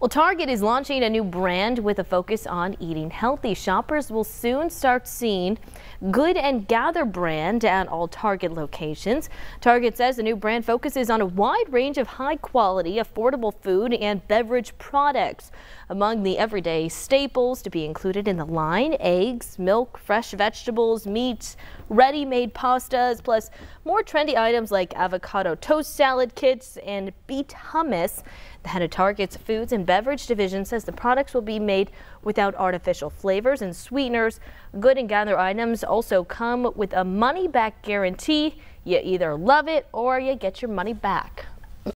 Well, Target is launching a new brand with a focus on eating healthy. Shoppers will soon start seeing Good and Gather brand at all Target locations. Target says the new brand focuses on a wide range of high quality, affordable food and beverage products. Among the everyday staples to be included in the line, eggs, milk, fresh vegetables, meats, ready-made pastas, plus more trendy items like avocado toast salad kits and beet hummus. The head of Target's Foods and Beverage Division says the products will be made without artificial flavors and sweeteners. Good and Gather items also come with a money back guarantee. You either love it or you get your money back.